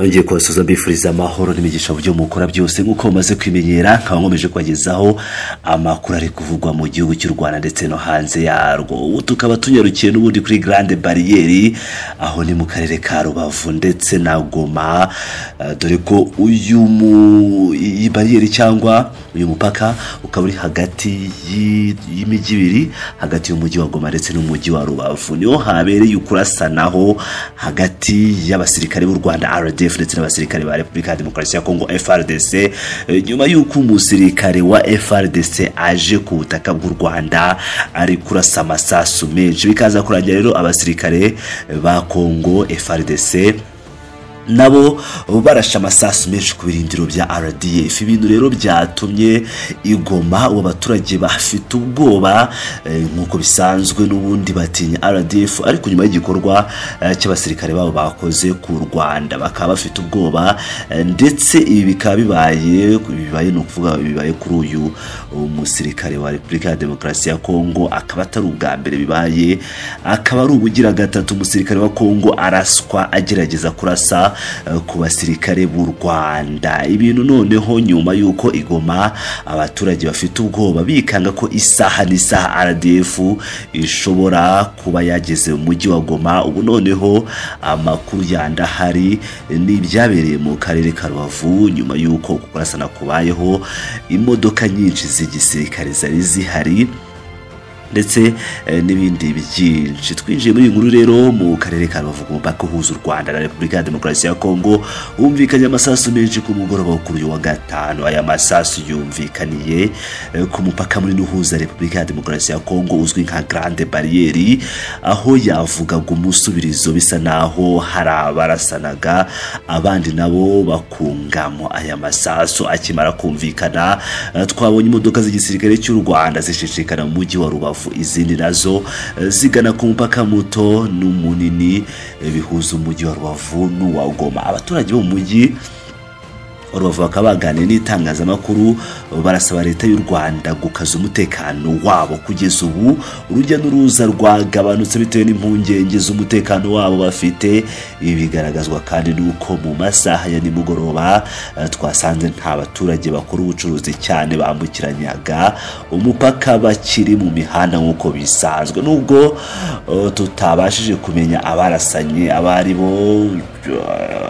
nongeye kubasuza mbifuriza amahoro n'imigisha byo mukora byose. Nk'uko mumaze kwimenyera nkaba nkomeje kubagezaho amakuru ari kuvugwa mu gihugu cy'u rwanda ndetse no hanze yarwo. Ubu tukaba tunyarukiye n'ubundi kuri grande bariyeri aho ni mu karere ka rubavu ndetse na goma. Uh, dore ko uyu mu iyi bariyeri cyangwa uyu mupaka ukaba uri hagati y'i- y'imijyi ibiri hagati y'umujyi wa goma ndetse n'umujyi wa rubavu. Niho habereye ukurasanaho hagati y'abasirikare b'u rwanda rdf ndetse n'abasirikare ba repubulika ya demokarasi ya kongo frdc eh, nyuma y'uko umusirikare wa frdc aje ku butaka bw'u rwanda ari kurasa amasasu menshi. Bikaza kurangira rero abasirikare ba kongo frdc nabo barashe amasasu menshi ku birindiro bya rdf ibintu rero byatumye igoma ubu baturage bafite ubwoba eh, nk'uko bisanzwe n'ubundi batinya rdf ariko nyuma y'igikorwa eh, cy'abasirikare babo bakoze ku rwanda. Bakaba bafite ubwoba eh, ndetse ibi bikaba bibaye bibaye ni ukuvuga bibaye kuri uyu umusirikare wa repubulika ya demokarasi ya kongo. Akaba atari ubwa mbere bibaye akaba ari ubugira gatatu. Umusirikare wa kongo araswa agerageza kurasa ku basirikare b'u rwanda. Ibintu noneho nyuma y'uko igoma abaturage bafite ubwoba bikanga ko isaha n'isaha rdf ishobora kuba yageze mu mujyi wa goma ubu noneho amakuru yandi ahari ni ibyabereye mu karere ka rubavu nyuma y'uko kurasana kubayeho imodoka nyinshi z'igisirikare zari zihari. Ndetse eh, n'ibindi byinshi. Twinjiye muri iyi nkuru rero mu karere ka rubavu mupaka uhuza u rwanda na repubulika ya demokarasi ya kongo humvikanye amasasu menshi ku mugoroba wo kuri uyu wa gatanu. Aya masasu yumvikaniye eh, ku mupaka munini uhuza repubulika ya demokarasi ya kongo uzwi nka grande bariyeri aho yavugaga umusubirizo bisa naho hari abarasanaga abandi nabo bakungamo aya masasu. Akimara kumvikana eh, twabonye imodoka z'igisirikare cy'u rwanda zishishikana mu mujyi wa rubavu. Izindi na zo eh, zigana ku mupaka muto n'umunini eh, bihuza umujyi wa rubavu n'uwa goma. Abaturage bo mu mujyi rubavu bakaba baganiriye n'itangazamakuru barasaba leta y'u rwanda gukaza umutekano wabo kugeza ubu. Urujya n'uruza rwagabanutse bitewe n'impungenge z'umutekano wabo bafite. Ibi bigaragazwa kandi n'uko mu masaha ya nimugoroba eh, twasanze nta baturage bakora ubucuruzi cyane bambukiranyaga umupaka bakiri mu mihanda nk'uko bisanzwe. Nubwo eh, tutabashije kumenya abarasanye abari bo eh, ama-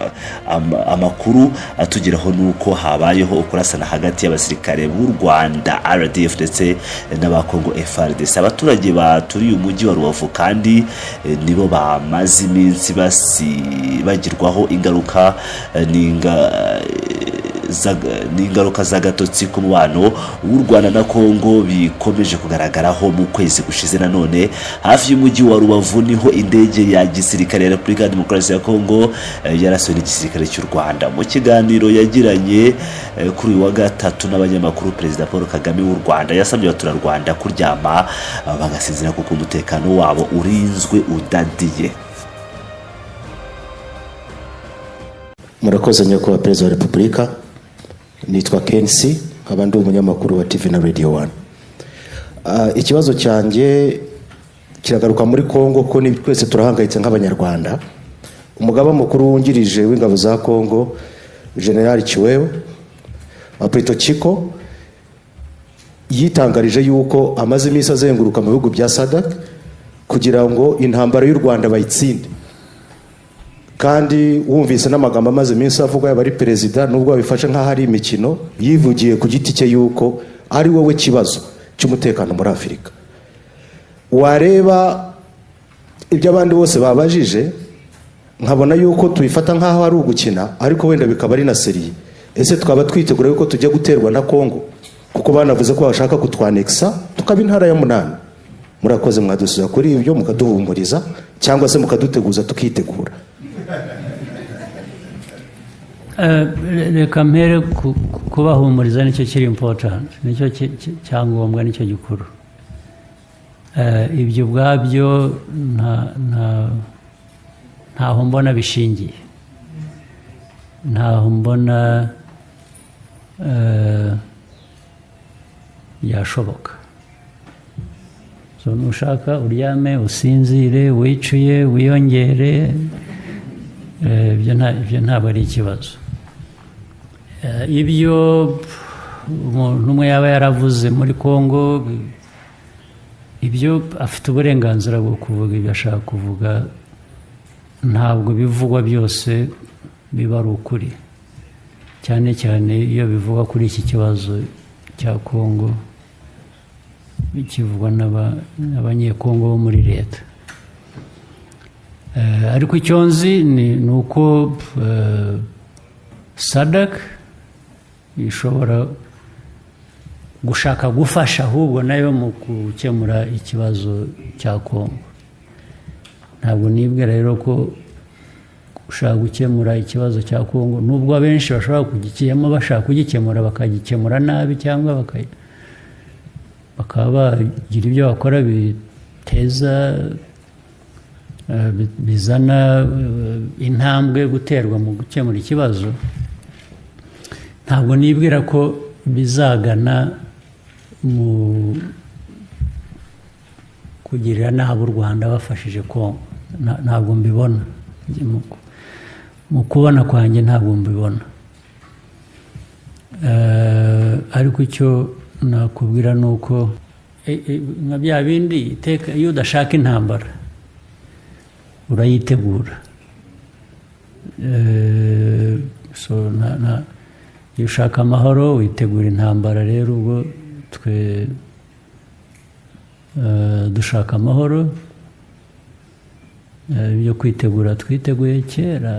amakuru atugeraho ni uko habayeho ukurasana hagati y'abasirikare b'u rwanda rdf ndetse n'abakongo frdc abaturage baturiye umujyi wa rubavu kandi eh, nibo bamaze iminsi bagirwaho ingaruka eh, n'inga n'ingaruka z'agatotsi k'umubano w'u rwanda na kongo bikomeje kugaragaraho mu kwezi gushize nanone hafi y'umujyi wa rubavu ni ho indege ya gisirikare ya repubulika ya demokarasi ya kongo eh, yarasiwe n'igisirikare cy'u rwanda. Mu kiganiro yagiranye eh, kuri uyu wa gatatu n'abanyamakuru perezida paul kagame w'u rwanda yasabye abaturarwanda kuryama ah, bagasinzira kuko umutekano wabo urinzwe udadiye. Murakoze nyakubahwa perezida wa repubulika. Nitwa kensi nkaba ndi umunyamakuru wa tv na radio one. Ah, ikibazo cyanjye kiragaruka muri congo ko twese turahangayitse nk'abanyarwanda. Umugaba mukuru wungirije w'ingabo za congo general kiwewe aprito chiko yitangarije yuko amaze iminsi azenguruka mu bihugu bya sadak kugira ngo intambara y'u rwanda bayitsinde. Kandi wumvise n'amagambo amaze iminsi avugwa yaba ari perezida nubwo babifashe nk'aho ari imikino yivugiye ku giti cye yuko ari wowe kibazo cy'umutekano muri afurika. Wareba ibyo abandi bose babajije nkabona yuko tubifata nk'aho ari ugukina ariko wenda bikaba ari na seriye ese twaba twitegura yuko tujya guterwa na kongo kuko banavuze ko bashaka kutwanekisa tukaba intara ya munani. Murakoze mwadusubiza kuri ibyo mukaduhumuriza cyangwa se mukaduteguza tukitegura. Reka mpere ku- ku- kubahumuriza ni cyo kiri important ni cyo cyangombwa ni cyo gikuru. Eh, ibyo ubwabyo nta- nta- ntaho mbona bishingiye. Ntaho mbona eh, byashoboka. Nushaka uryame usinzire wicuye wiyongere nta- ibyo ntabwo ari ikibazo. Eh, ibyo umuntu umwe yaba yaravuze muri congo bi- ibyo afite uburenganzira bwo kuvuga ibyo ashaka kuvuga ntabwo bivugwa byose biba ari ukuri. Cyane cyane iyo bivugwa kuri iki kibazo cya congo bikivugwa n'aba- n'abanyekongo bo muri leta. Eh, ariko icyo nzi ni uko eh, sadak ishobora gushaka gufasha ahubwo na yo mu gukemura ikibazo cya kongo ntabwo nibwira rero ko gushaka gukemura ikibazo cya kongo nubwo abenshi bashobora kugikemura bashaka kugikemura bakagikemura nabi cyangwa baka- bakaba bagira ibyo bakora biteza eh, bi- bizana eh, intambwe guterwa mu gukemura ikibazo. Ntabwo nibwira ko bizagana mu kugirira nabi u rwanda bafashije kongo ntabwo mbibona. Mu- kubona kwanjye ntabwo mbibona. Eh, ariko icyo nakubwira ni uko eh, nka bya bindi iyo udashaka intambara urayitegura Eh, iyo ushaka amahoro witegura intambara rero ubwo twe eh, dushaka amahoro Eh, ibyo kwitegura twiteguye kera